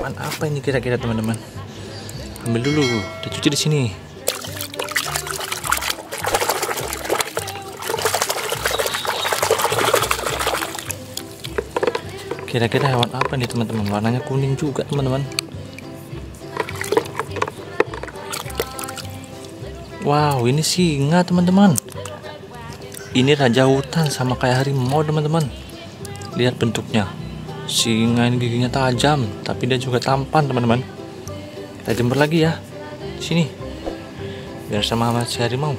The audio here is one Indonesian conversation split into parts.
hewan apa ini kira-kira teman-teman? Ambil dulu kita cuci di sini. Kira-kira hewan apa nih teman-teman? Warnanya kuning juga teman-teman. Wow ini singa teman-teman. Ini raja hutan sama kayak harimau teman-teman. Lihat bentuknya singa ini giginya tajam tapi dia juga tampan teman-teman. Kita jemur lagi ya sini. Biar sama sama si harimau.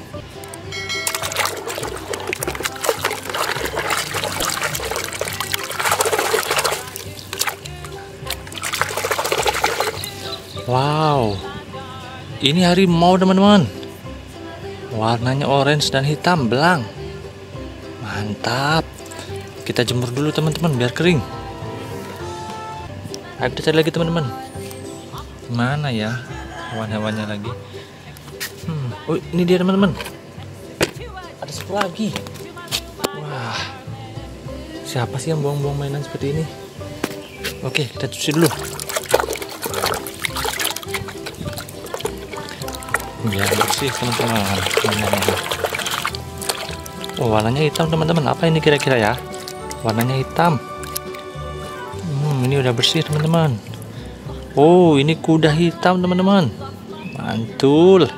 Wow ini harimau teman-teman. Warnanya orange dan hitam belang. Mantap. Kita jemur dulu teman-teman biar kering kita cari lagi teman-teman? Mana ya? Hewan-hewannya lagi. Hmm. oh ini dia teman-teman. Ada satu lagi. Wah. Siapa sih yang buang-buang mainan seperti ini? Oke kita cuci dulu. Biar bersih teman-teman. Oh warnanya hitam teman-teman. Apa ini kira-kira ya? Warnanya hitam ini udah bersih teman-teman. Oh ini kuda hitam teman-teman. Mantul.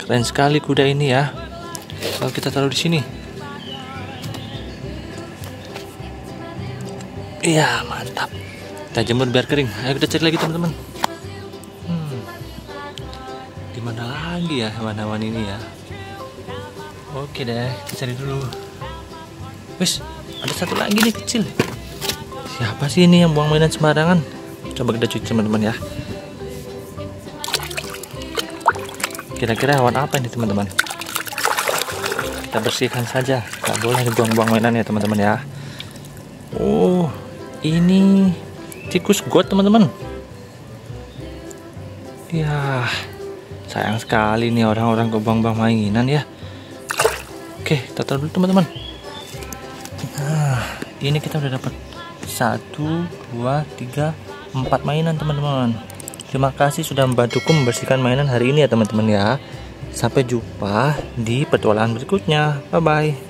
Keren sekali kuda ini ya. Kalau kita taruh di sini. Iya mantap. Kita jemur biar kering. Ayo kita cek lagi teman-teman. Mana lagi ya hewan-hewan ini ya? Oke deh kita cari dulu. Wis ada satu lagi nih kecil siapa sih ini yang buang mainan sembarangan? Coba kita cuci teman-teman ya. Kira-kira hewan apa ini teman-teman? Kita bersihkan saja. Nggak boleh dibuang-buang mainan ya teman-teman ya. Oh ini tikus got teman-teman. Ya sayang sekali nih orang-orang ke bang mainan ya. Oke kita taruh dulu teman-teman. Nah ini kita udah dapat satu dua tiga empat mainan teman-teman. Terima kasih sudah membantuku membersihkan mainan hari ini ya teman-teman ya. Sampai jumpa di petualangan berikutnya. Bye bye